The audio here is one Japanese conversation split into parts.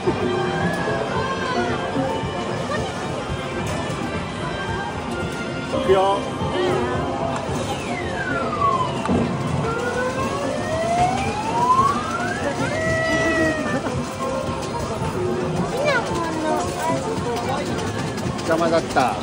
行くよ。邪魔だった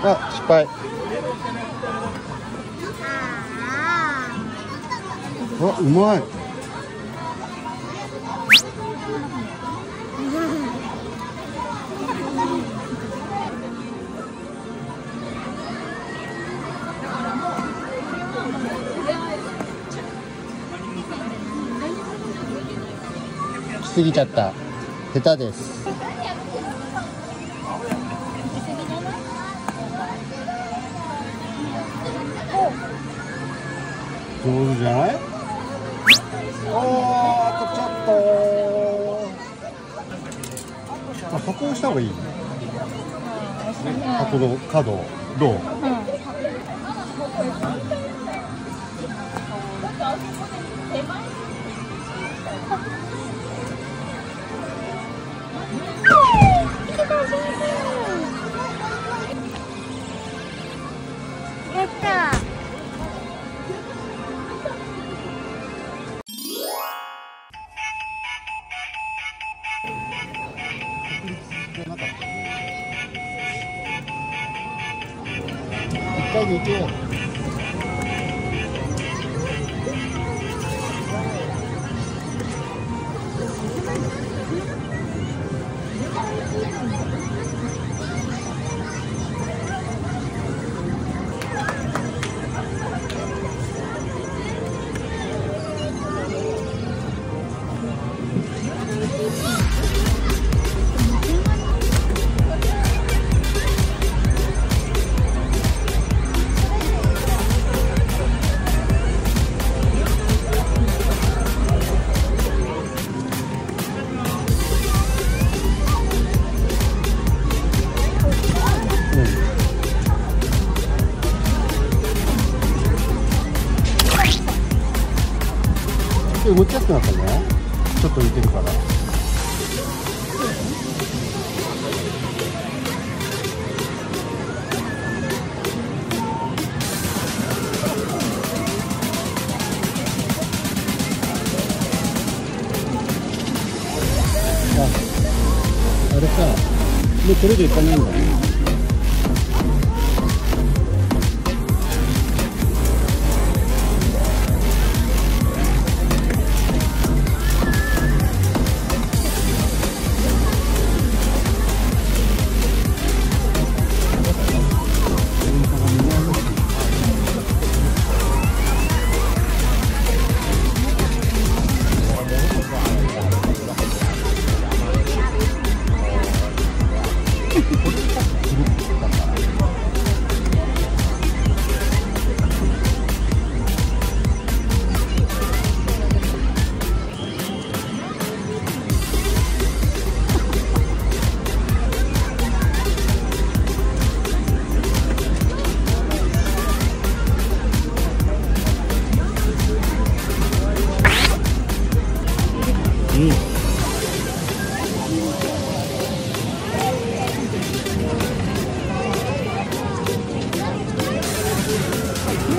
あ失敗。ああうまい来すぎちゃった。下手です。上手じゃない？おーあとちょっと。あ加工した方がいい？角度角どう？やった。一回で行けよこれでいかないんだね。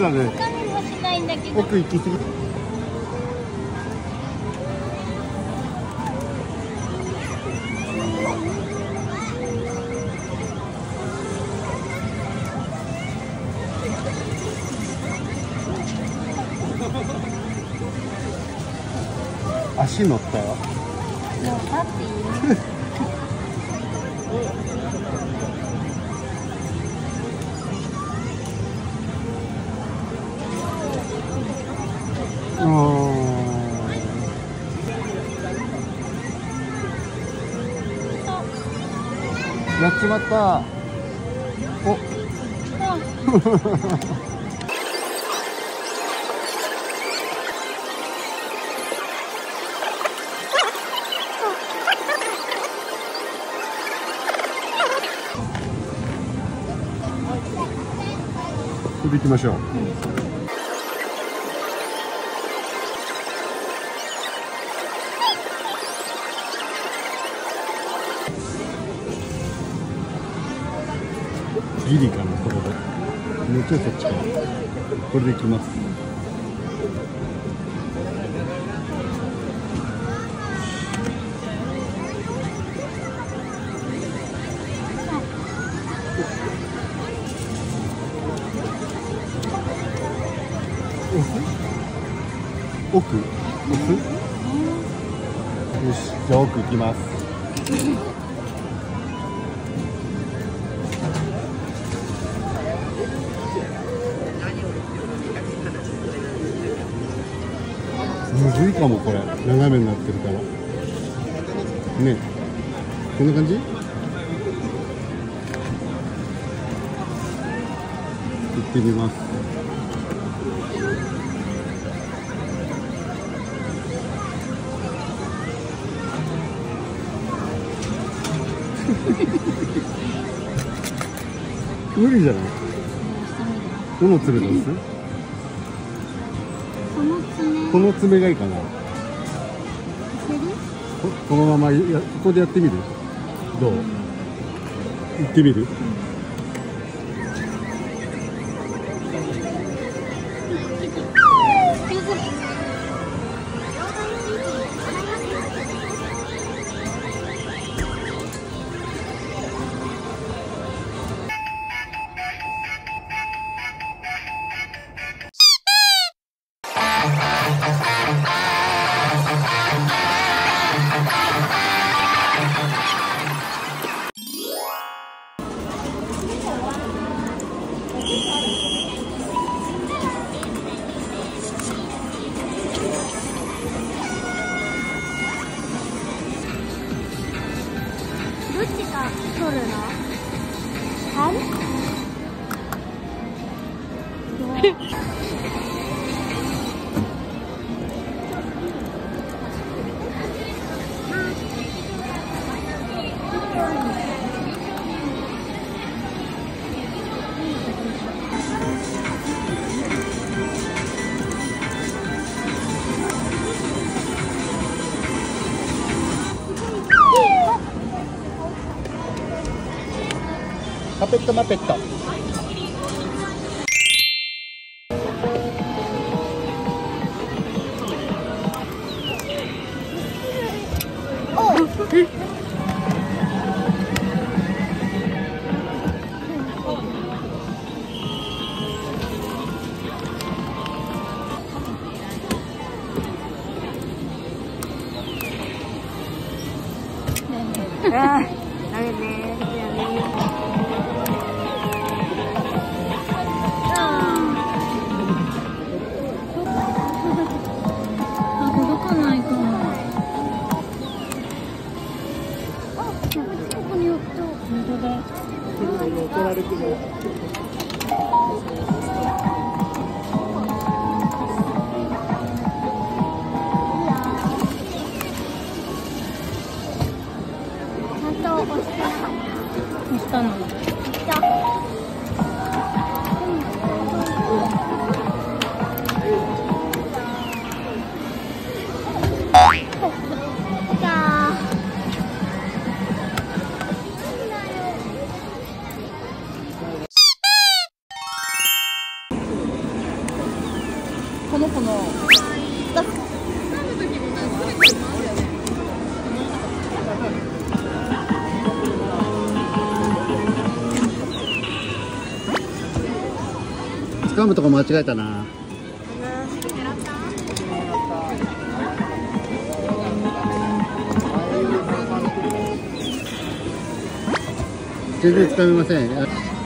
ダメだね？かみもしないんだけど。奥行き過ぎ。足乗ったも やっちまった。お。行きましょう、ギリかなこれでもうちょいそっちかこれで行きます。押す奥。押すよし。じゃあ奥行きます。むずいかもこれ斜めになってるから。ね。こんな感じ？行ってみます。無理じゃない？どの爪出すこの爪この爪がいいかな。このままやここでやってみる？どう？行ってみる？ットマペット。あ、本当んとられ。したの。この子の。掴むとこ間違えたな。全然掴めません。